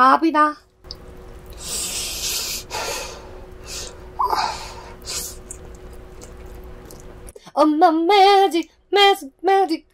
음, 밥이다. 엄마 매직, 매직, 매직.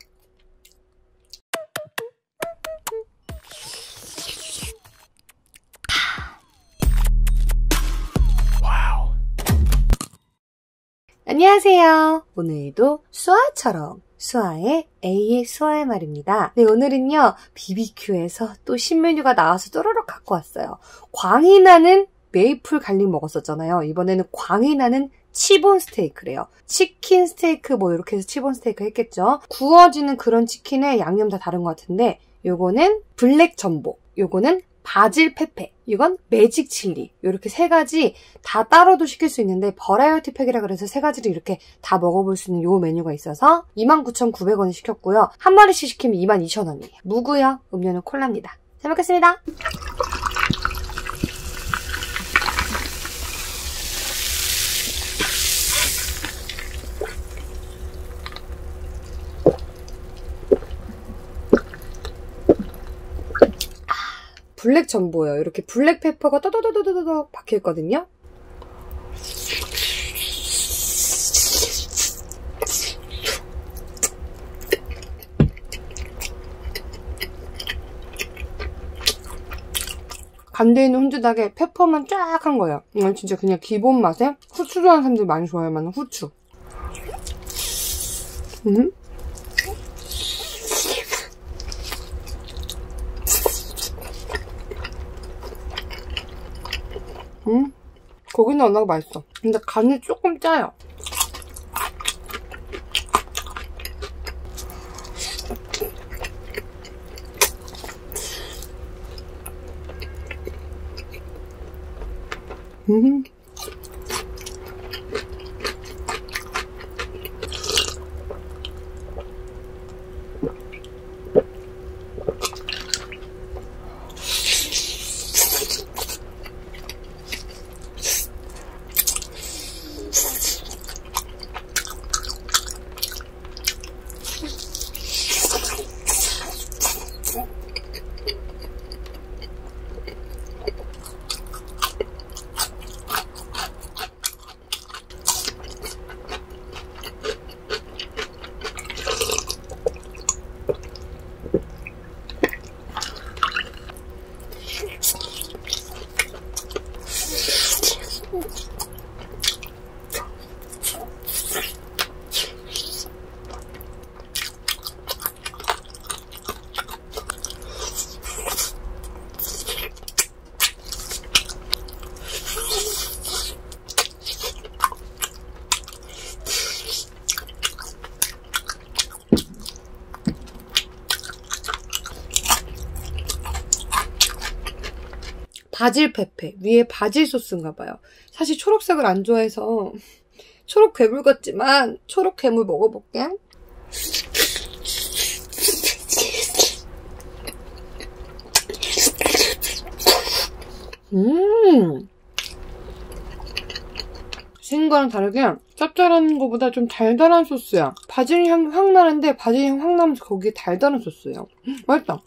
안녕하세요. 오늘도 수아처럼 수아의 A의 수아의 말입니다. 네, 오늘은요, BBQ에서 또 신메뉴가 나와서 또르륵 갖고 왔어요. 광희나는 메이플 갈릭 먹었었잖아요. 이번에는 광희나는 치본 스테이크래요. 치킨 스테이크 뭐 이렇게 해서 치본 스테이크 했겠죠. 구워지는 그런 치킨의 양념 다 다른 것 같은데 요거는 블랙 점보, 요거는 바질 페페, 이건 매직 칠리 이렇게 세 가지 다 따로도 시킬 수 있는데 variety pack이라 그래서 세 가지를 이렇게 다 먹어볼 수 있는 요 메뉴가 있어서 29,900원에 시켰고요. 한 마리씩 시키면 22,000원이에요. 무고요. 음료는 콜라입니다. 잘 먹겠습니다. 블랙 점보예요. 이렇게 black pepper가 떠더더더더더 박혀있거든요. 간 돼 있는 훈제닭에 pepper만 쫙 한 거예요. 이건 진짜 그냥 기본 맛에 후추 좋아하는 사람들 많이 좋아할 만한 후추. 음? 음? 고기는 워낙 맛있어. 근데 간이 조금 짜요. 음. 바질 페페 위에 바질 소스인가 봐요. 사실 초록색을 안 좋아해서 초록 괴물 같지만 초록 괴물 먹어볼게. 음. 신 거랑 다르게 짭짤한 거보다 좀 달달한 소스야. 바질 향 확 나는데 바질 향 확 나면서 거기에 달달한 소스예요. 음, 맛있다.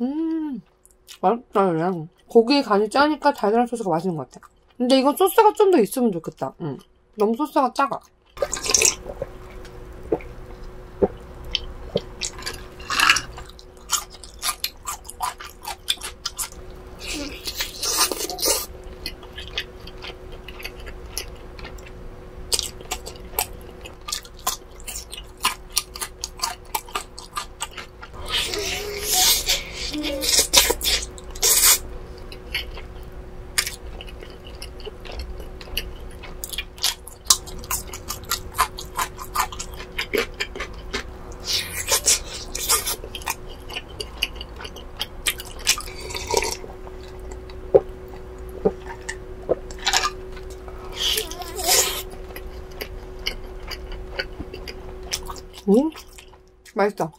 음, 맛있다, 그냥. 고기에 간이 짜니까 달달한 소스가 맛있는 것 같아. 근데 이건 소스가 좀 더 있으면 좋겠다. 응. 너무 소스가 작아. 음, 맛있어.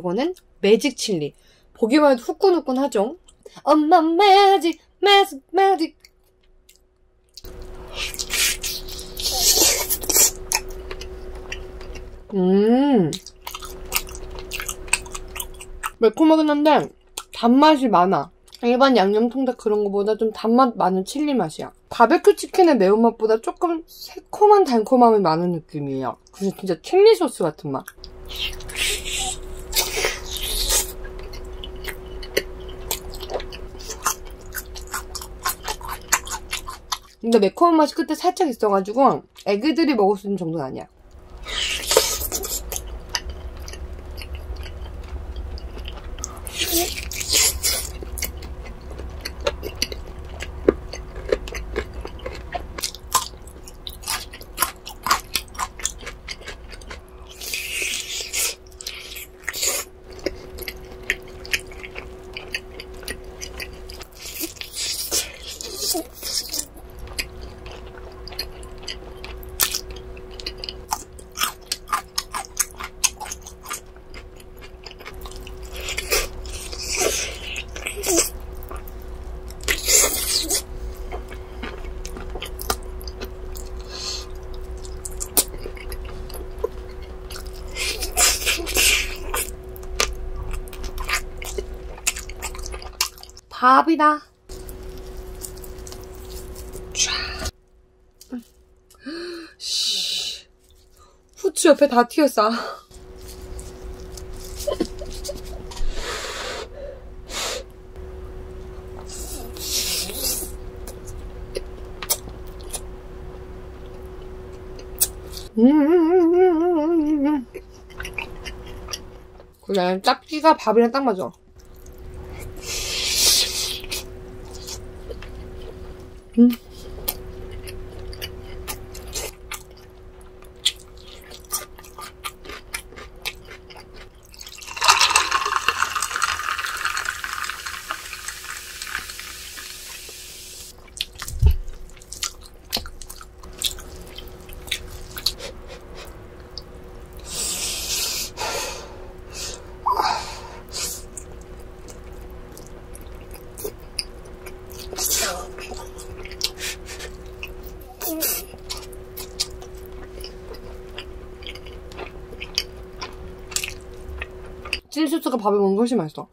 요거는 매직 칠리. 보기만 해도 후끈후끈하죠? 엄마 매직, 매직, 매직. 음. 매콤하긴 한데, 단맛이 많아. 일반 양념통닭 그런 거보다 좀 단맛 많은 칠리 맛이야. 바베큐 치킨의 매운맛보다 조금 새콤한 달콤함이 많은 느낌이에요. 그래서 진짜 칠리 소스 같은 맛. 근데 매콤한 맛이 끝에 살짝 있어가지고 애기들이 먹을 수 있는 정도는 아니야. 밥이다. 씨. 후추 옆에 다 튀었어. 음. 그래, 짭기가 밥이랑 딱 맞아. 음. 찔 소스가 밥에 먹는 게 훨씬 맛있어.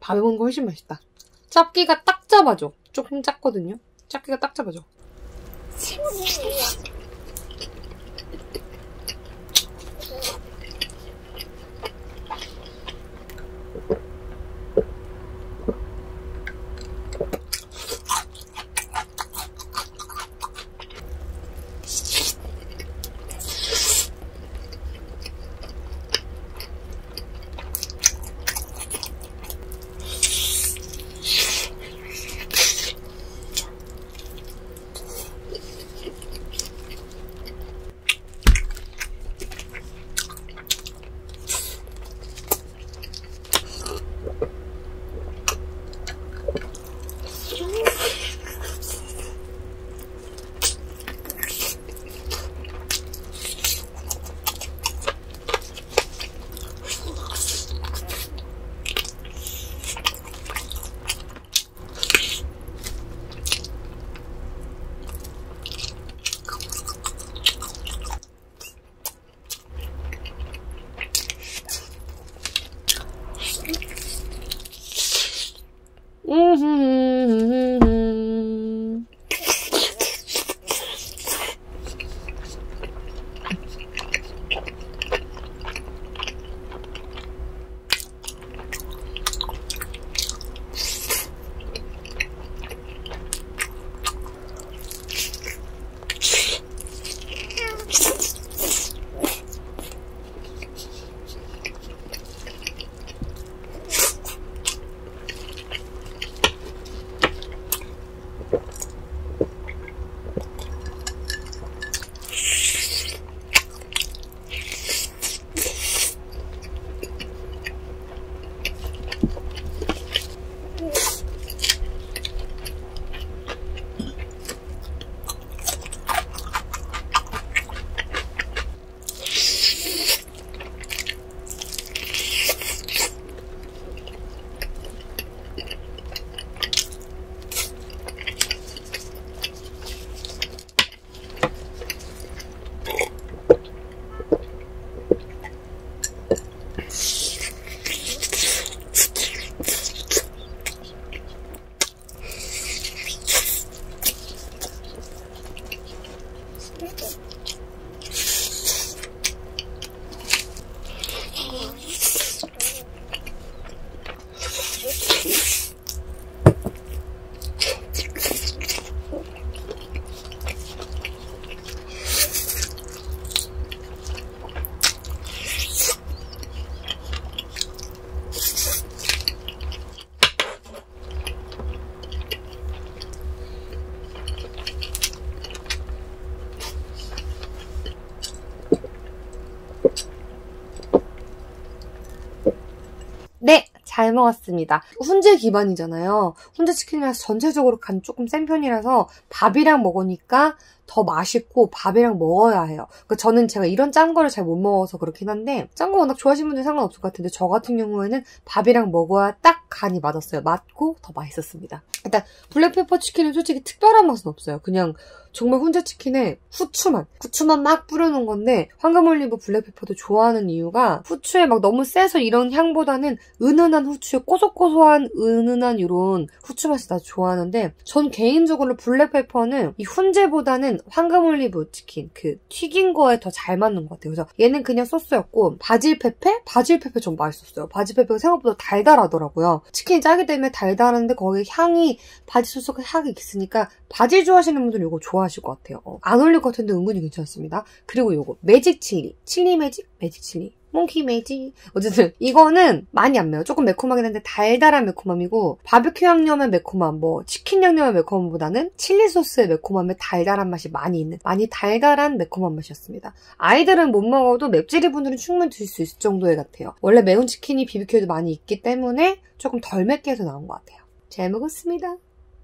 밥에 먹는 거 훨씬 맛있다. 짭기가 딱 잡아줘. 조금 짰거든요. 짭기가 딱 잡아줘. 잘 먹었습니다. 훈제 기반이잖아요. 훈제 치킨이라서 전체적으로 간 조금 센 편이라서 밥이랑 먹으니까 더 맛있고 밥이랑 먹어야 해요. 그러니까 저는 제가 이런 짠 거를 잘 못 먹어서 그렇긴 한데 짠 거 워낙 좋아하시는 분들 상관없을 것 같은데 저 같은 경우에는 밥이랑 먹어야 딱 간이 맞았어요. 맞고 더 맛있었습니다. 일단 black pepper 치킨은 솔직히 특별한 맛은 없어요. 그냥 정말 훈제 치킨에 후추만 후추만 막 뿌려놓은 건데 황금 올리브 black pepper도 좋아하는 이유가 후추에 막 너무 세서 이런 향보다는 은은한 후추에 고소고소한 은은한 이런 후추 맛이 나 좋아하는데 전 개인적으로 black pepper는 이 훈제보다는 황금 올리브 치킨 그 튀긴 거에 더 잘 맞는 것 같아요. 그래서 얘는 그냥 소스였고 바질 페페? 바질 페페 좀 맛있었어요. 바질 페페가 생각보다 달달하더라고요. 치킨이 짜기 때문에 달달한데 거기 향이 바질 소스가 향이 있으니까 바질 좋아하시는 분들은 이거 좋아하실 것 같아요. 어, 안 어울릴 것 같은데 은근히 괜찮습니다. 그리고 이거 매직 칠리. 칠리 매직? 매직 칠리. 몽키 매직. 어쨌든 이거는 많이 안 매워. 조금 매콤하긴 한데 달달한 매콤함이고 바비큐 양념의 매콤함, 뭐 치킨 양념의 매콤함보다는 칠리 소스의 매콤함에 달달한 맛이 많이 있는 많이 달달한 매콤한 맛이었습니다. 아이들은 못 먹어도 맵찔이 분들은 충분히 드실 수 있을 정도의 같아요. 원래 매운 치킨이 비비큐에도 많이 있기 때문에 조금 덜 맵게 해서 나온 것 같아요. 잘 먹었습니다.